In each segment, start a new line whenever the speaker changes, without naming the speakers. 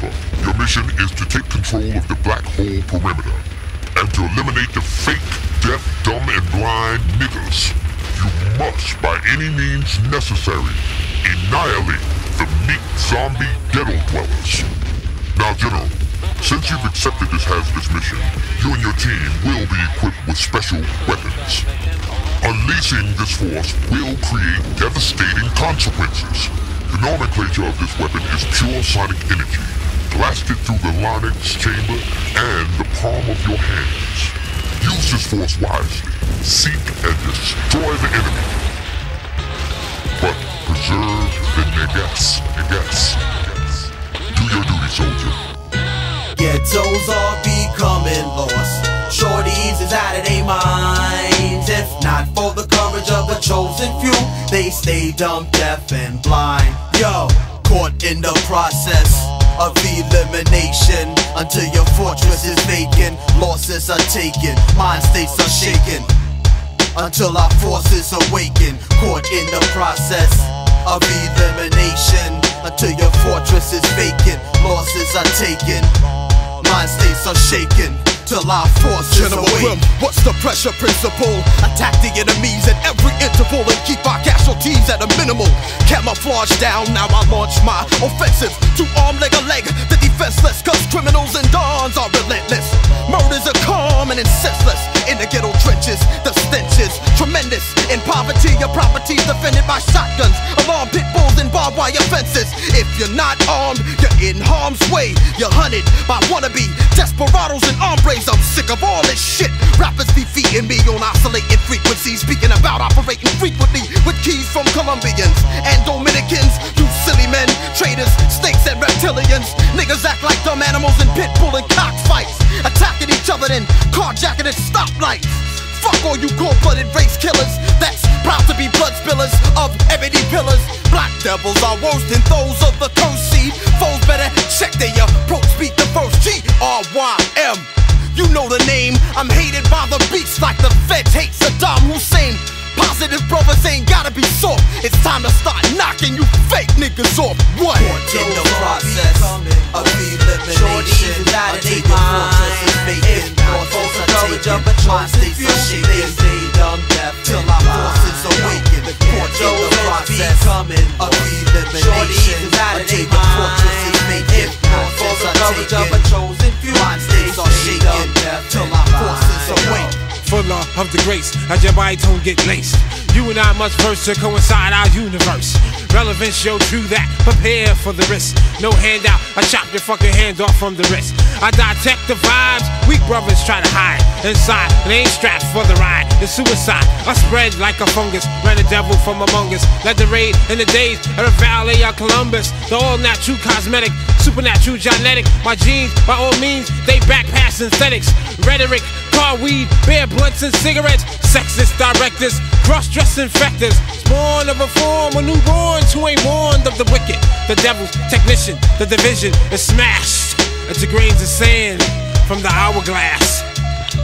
Your mission is to take control of the black hole perimeter and to eliminate the fake, deaf, dumb, and blind niggas. You must, by any means necessary, annihilate the meek zombie ghetto dwellers. Now, General, since you've accepted this hazardous mission, you and your team will be equipped with special weapons. Unleashing this force will create devastating consequences. The nomenclature of this weapon is pure sonic energy, blasted through the larynx chamber and the palm of your hands. Use this force wisely. Seek and destroy the enemy. But preserve the negas. Negas. Do your duty, soldier.
Ghettos are becoming lost. Shorties is out of their minds. If not for the courage of the chosen few, they stay dumb, deaf, and blind. Yo, caught in the process of elimination until your fortress is vacant. Losses are taken, mind states are shaken until our forces awaken. Caught in the process of elimination until your fortress is vacant. Losses are taken, mind states are shaken. Till our forces
General
awaken.
Grym, what's the pressure principle? Attack the enemies at every interval and keep our casualties at a minimal. Camouflage down, now I launch my offensive to arm leg a leg the defenseless. Cause criminals and dons are relentless. And senseless. In the ghetto trenches, the stench is tremendous. In poverty, your property's defended by shotguns, alarm pit bulls, and barbed wire fences. If you're not armed, you're in harm's way. You're hunted by wannabe desperados and hombres. I'm sick of all this shit. Rappers be feeding me on oscillating frequencies, speaking about operating frequently with keys from Colombians and Dominicans. You silly men, traitors, snakes, and reptilians. Niggas act like dumb animals in pit bull and cockfights, each other and carjacking at stoplights. Fuck all you cold-blooded race killers that's proud to be blood spillers of ebony pillars. Black devils are worse than those of the cursed seed. Foes better check their approach, beat the first G R Y M. You know the name. I'm hated by the beats like the feds hate Saddam Hussein. Positive brothers ain't gotta be soft. It's time to start knocking you fake niggas off. What?
in the process mind states are shaken. Stay dumb, deaf, till our forces awaken. Caught in the process of elimination until your fortress is vacant. Force are taken, mind states are shaken. Till our forces awaken.
fuller of the grace as your body tone get laced. You and I must verse to coincide our universe. Relevance show true that. Prepare for the risk. No handout. I chop your fucking hand off from the wrist. I detect the vibes. Weak brothers try to hide inside. They ain't strapped for the ride. It's suicide. I spread like a fungus. Ran the devil from among us. Led the raid in the days of the Valley of Columbus. The all natural cosmetic. Supernatural genetic. My genes, by all means, they back past synthetics. Rhetoric, car weed, beer blunts and cigarettes. Sexist directors, cross-dress infectors. Spawn of a form of newborns who ain't warned of the wicked. The devil's technician, the division is smashed into grains of sand from the hourglass.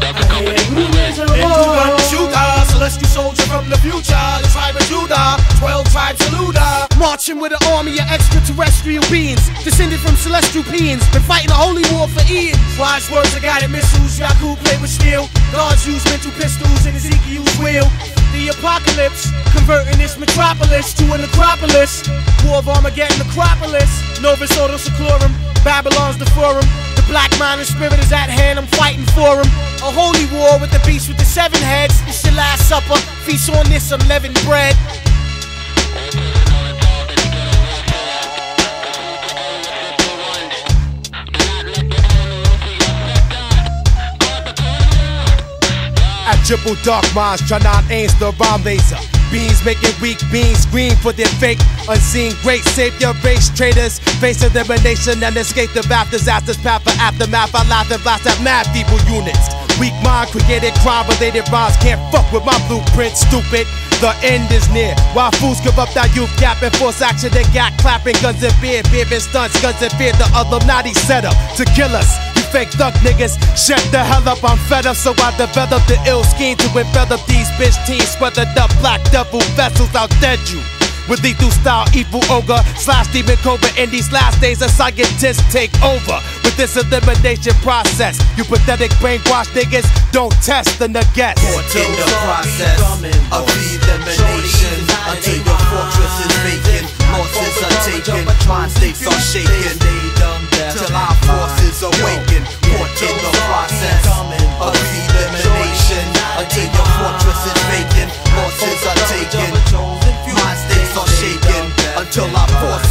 Into shooter, celestial soldier from the future, the tribe of Marching with an army of extraterrestrial beings, descended from celestial beings, been fighting a holy war for eons. Wise words of guided missiles, Yaku play with steel. Gods use mental pistols and Ezekiel's wheel. The apocalypse, converting this metropolis to a necropolis. War of Armageddon, Necropolis. Novus Ordo Seclorum, Babylon's the forum. The black mind and spirit is at hand, I'm fighting for him. A holy war with the beast with the seven heads. It's your last supper, feast on this unleavened bread.
Triple dark minds, try not aims the rhyme laser. Beans making weak beans scream for their fake. Unseen great savior race traitors face elimination and escape the wrath disasters path for aftermath. I laugh and blast at mad feeble units. Weak mind created crime related rhymes can't fuck with my blueprint stupid. The end is near. While fools give up that youth gap and force action they got clapping guns and beer beer and stunts guns and fear. The Illuminati set up to kill us fake thug niggas shut the hell up I'm fed up so I developed the ill scheme to envelop these bitch teams sweathered up black devil vessels I'll dead you with lethal style, evil ogre, slash demon cobra. In these last days, a scientist take over with this elimination process. You pathetic brainwash niggas don't test the nuggets.
In the process of elimination until your fortress is vacant, losses are taken, mind states are shaken. Vacant, losses are